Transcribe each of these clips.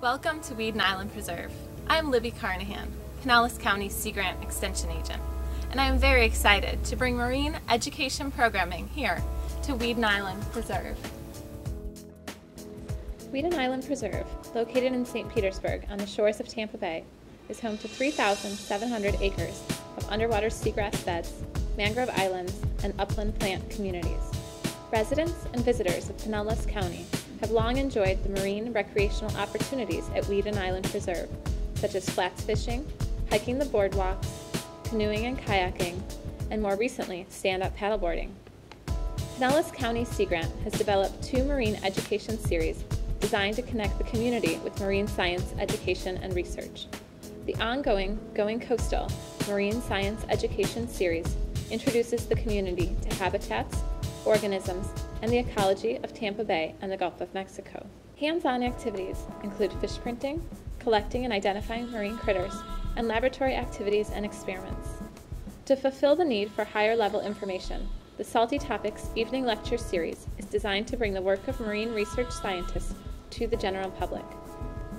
Welcome to Weedon Island Preserve. I'm Libby Carnahan, Pinellas County Sea Grant Extension Agent, and I am very excited to bring marine education programming here to Weedon Island Preserve. Weedon Island Preserve, located in St. Petersburg on the shores of Tampa Bay, is home to 3,700 acres of underwater seagrass beds, mangrove islands, and upland plant communities. Residents and visitors of Pinellas County have long enjoyed the marine recreational opportunities at Weedon Island Preserve, such as flats fishing, hiking the boardwalks, canoeing and kayaking, and more recently, stand-up paddleboarding. Pinellas County Sea Grant has developed two marine education series designed to connect the community with marine science education and research. The ongoing Going Coastal Marine Science Education Series introduces the community to habitats, organisms, and the ecology of Tampa Bay and the Gulf of Mexico. Hands-on activities include fish printing, collecting and identifying marine critters, and laboratory activities and experiments. To fulfill the need for higher level information, the Salty Topics Evening Lecture Series is designed to bring the work of marine research scientists to the general public.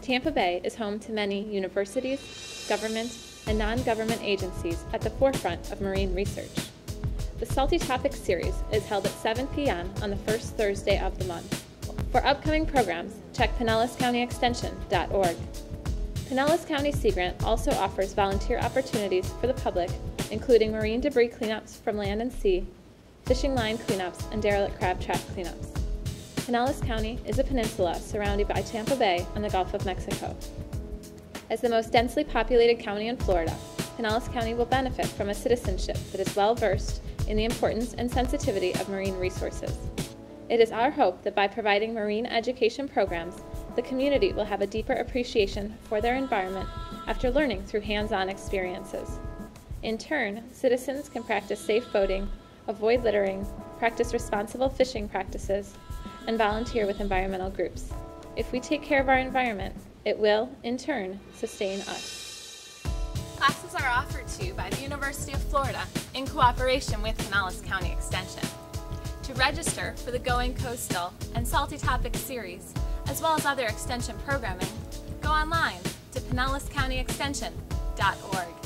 Tampa Bay is home to many universities, government, and non-government agencies at the forefront of marine research. The Salty Topics series is held at 7 p.m. on the first Thursday of the month. For upcoming programs, check PinellasCountyExtension.org. Pinellas County Sea Grant also offers volunteer opportunities for the public, including marine debris cleanups from land and sea, fishing line cleanups, and derelict crab trap cleanups. Pinellas County is a peninsula surrounded by Tampa Bay and the Gulf of Mexico. As the most densely populated county in Florida, Pinellas County will benefit from a citizenship that is well versed in the importance and sensitivity of marine resources. It is our hope that by providing marine education programs, the community will have a deeper appreciation for their environment after learning through hands-on experiences. In turn, citizens can practice safe boating, avoid littering, practice responsible fishing practices, and volunteer with environmental groups. If we take care of our environment, it will, in turn, sustain us. Classes are offered to you by the University of Florida in cooperation with Pinellas County Extension. To register for the Going Coastal and Salty Topics series, as well as other extension programming, go online to pinellascountyextension.org.